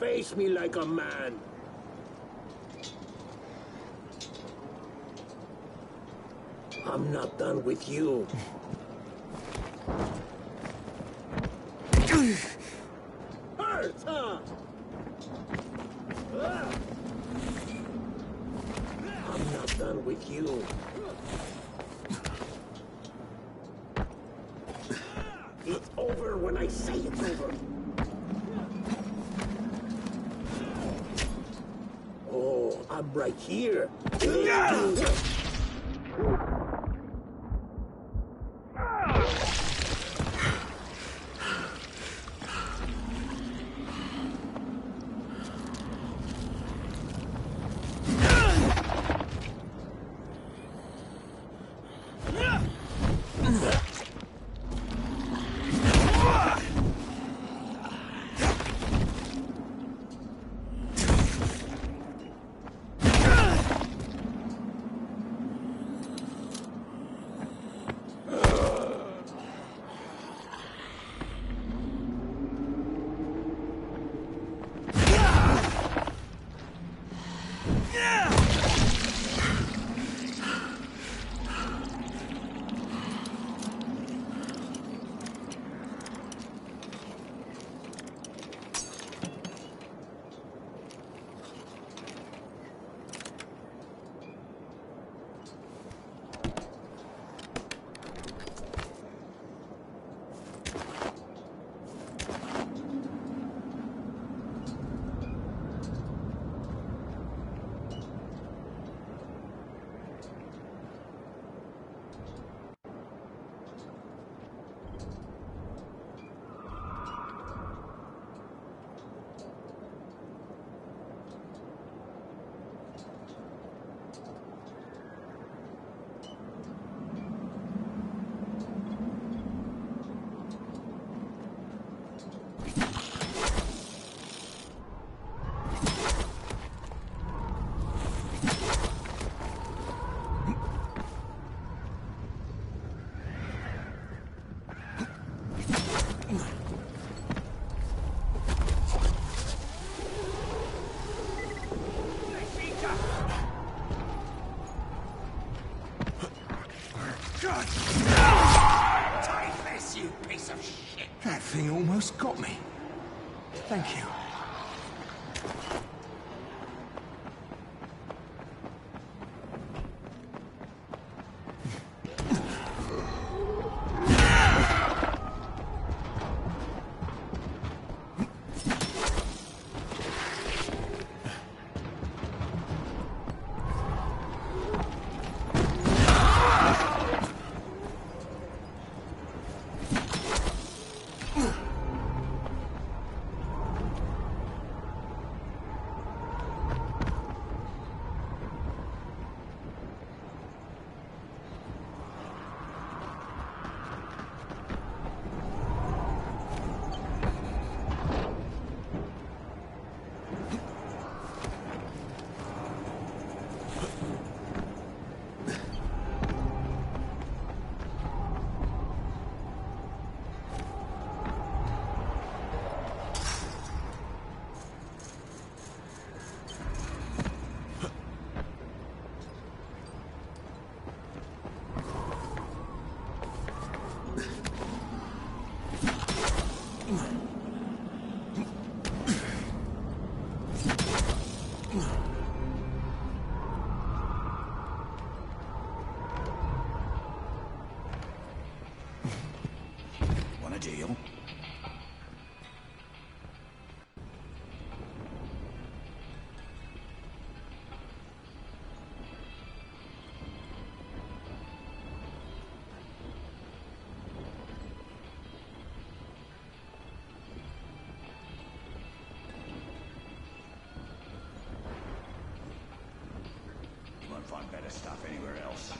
Face me like a man. I'm not done with you. right here. Thank you. Better stuff anywhere else.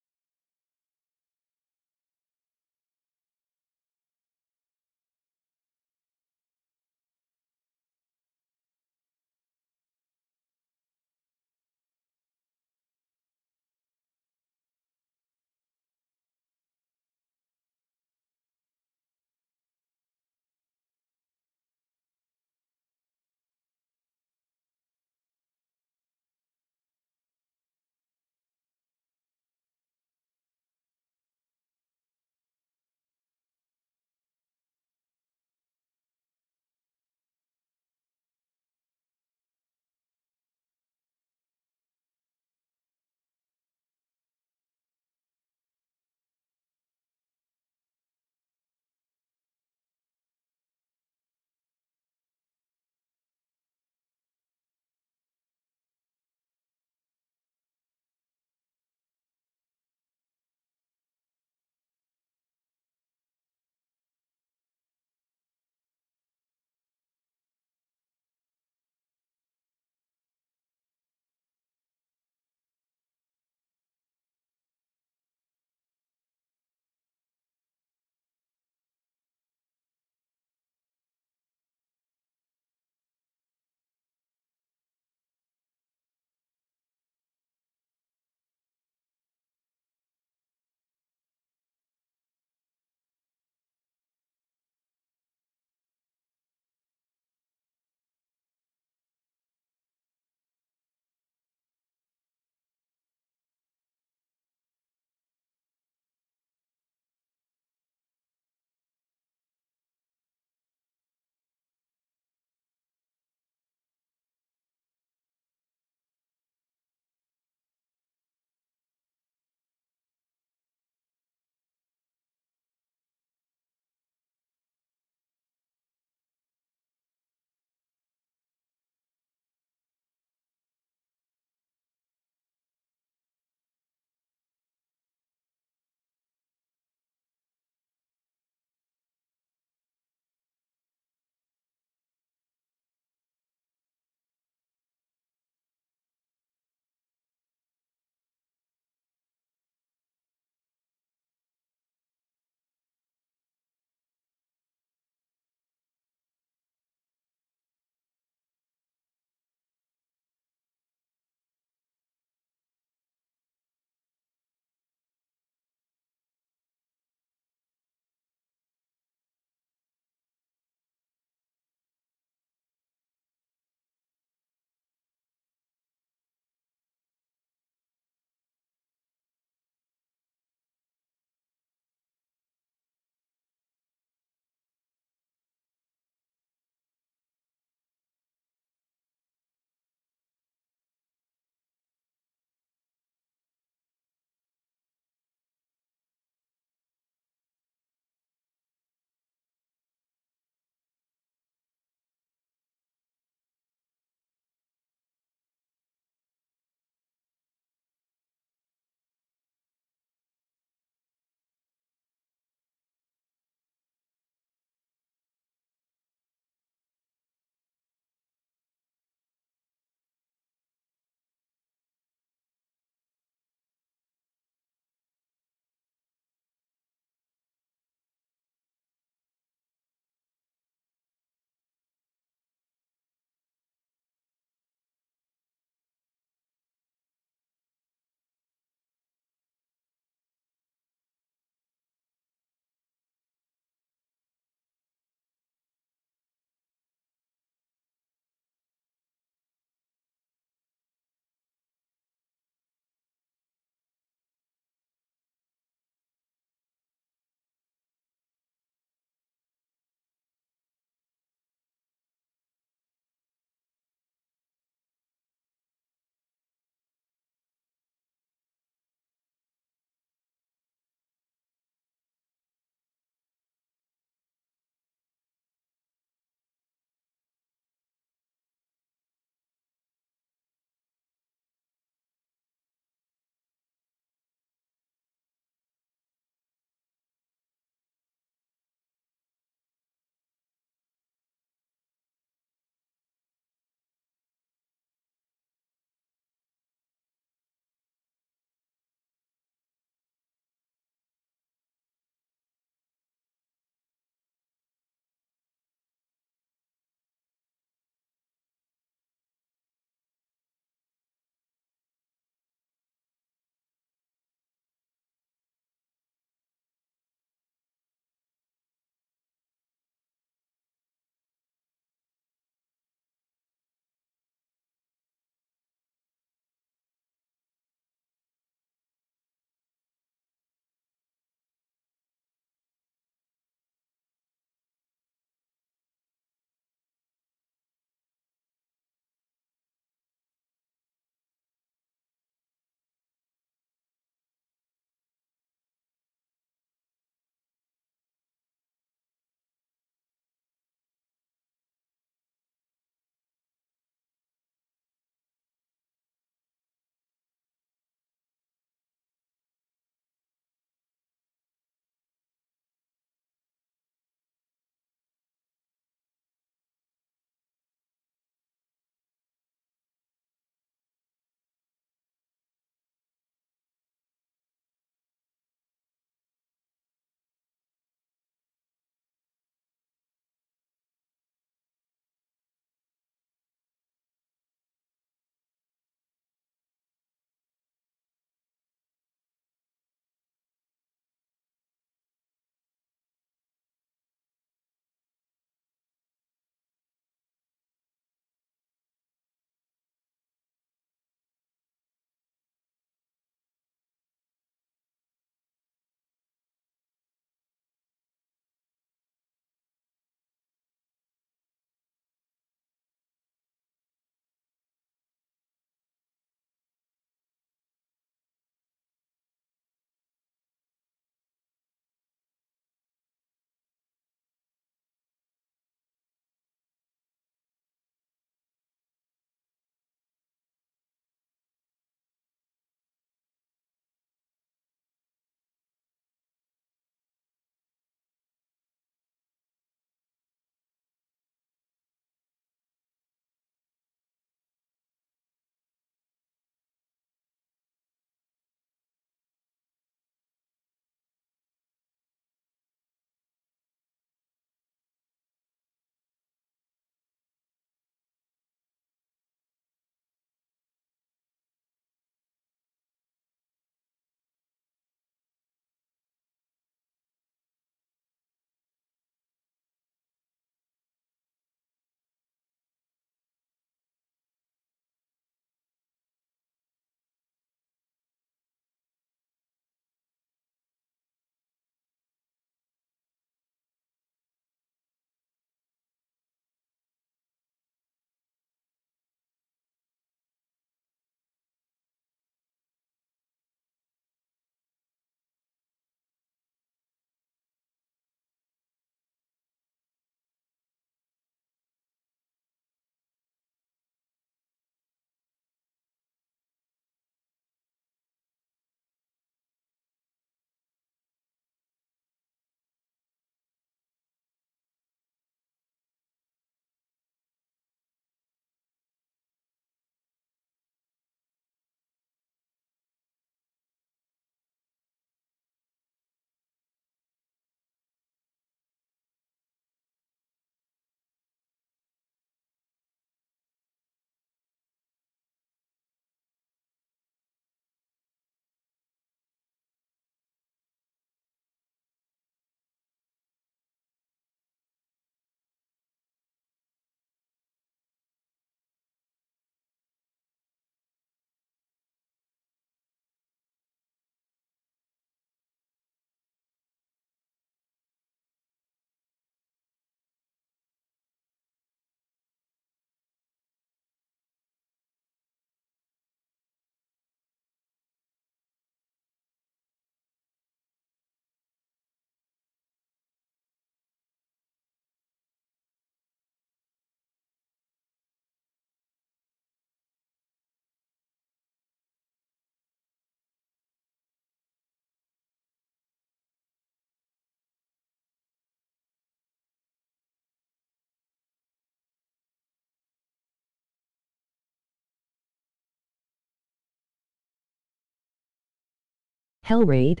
Hellraid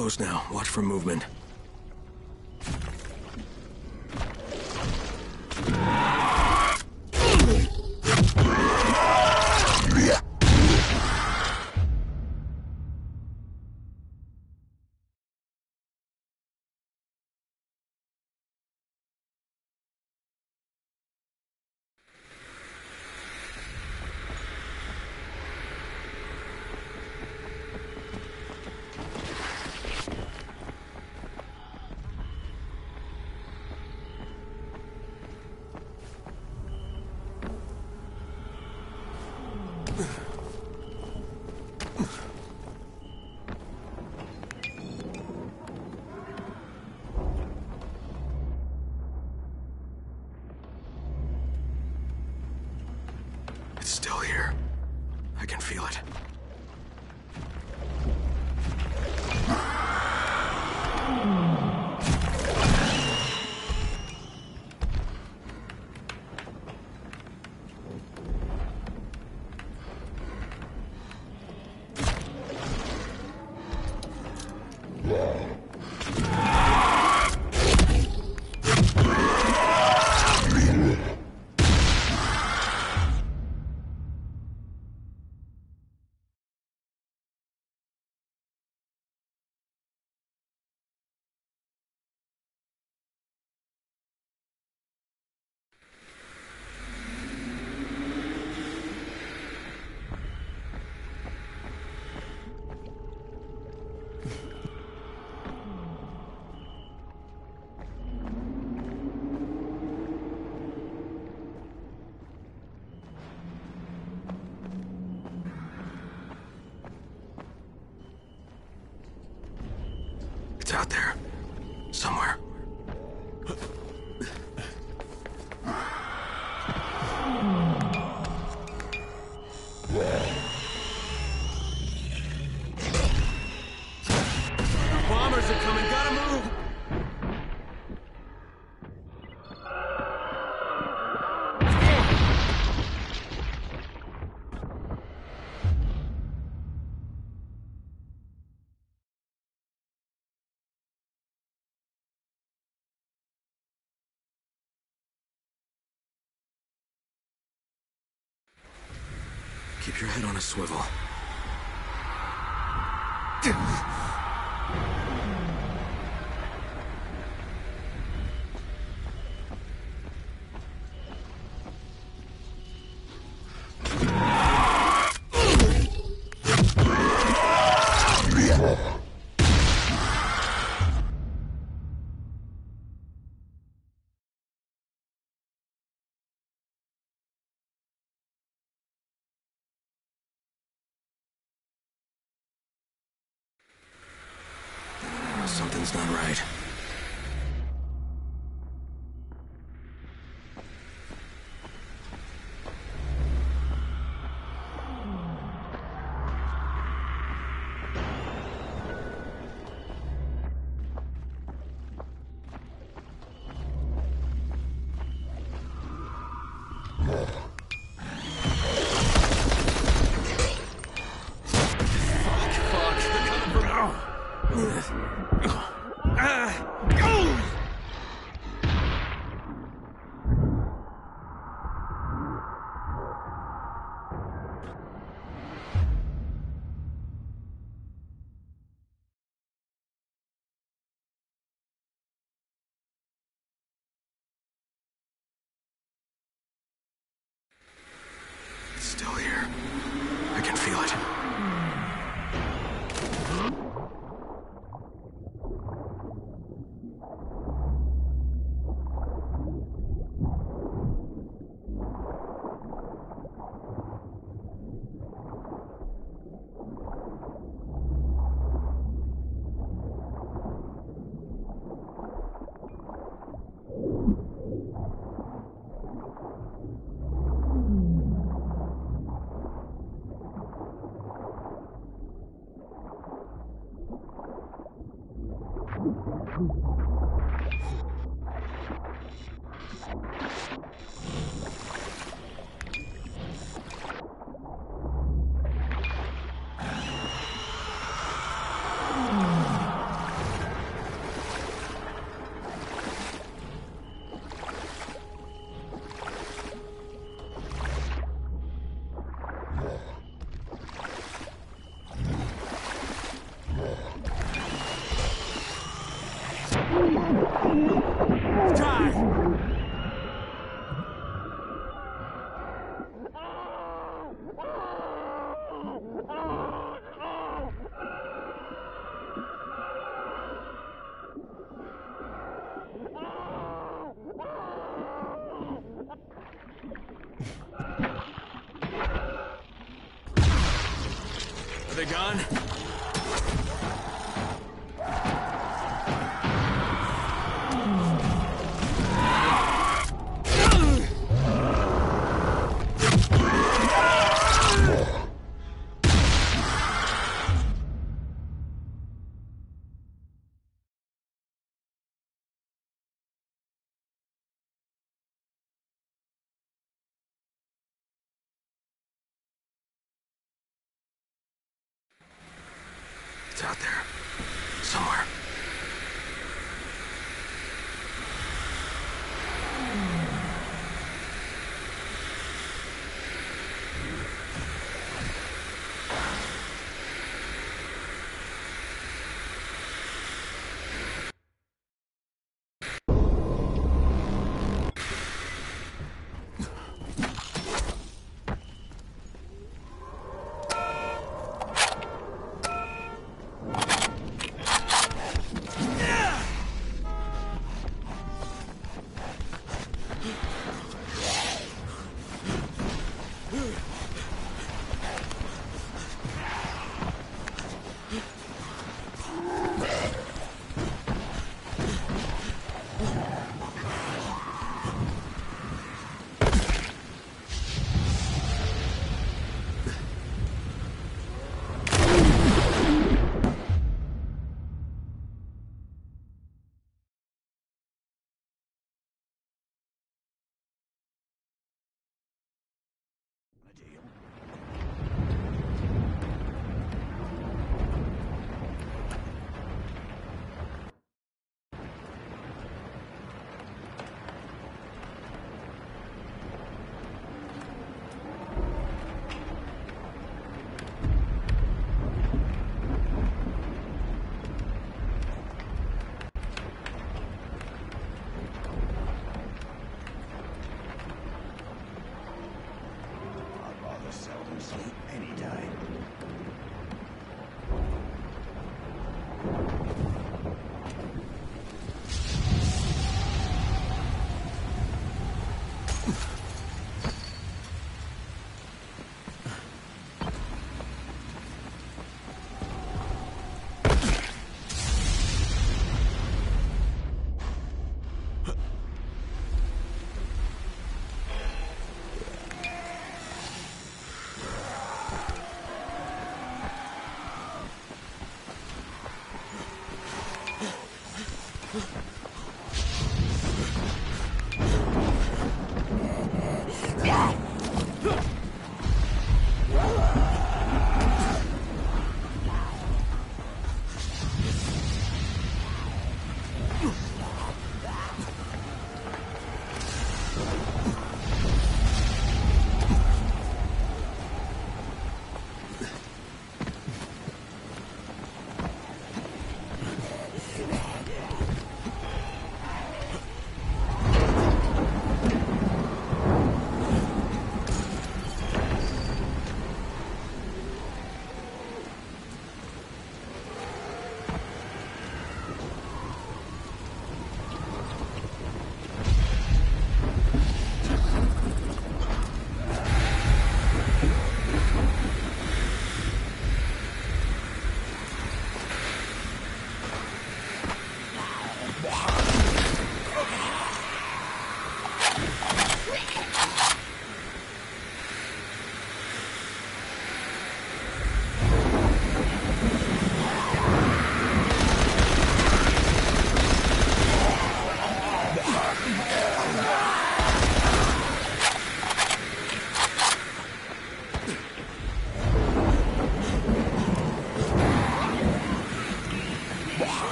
close now. Watch for movement. There. Swivel.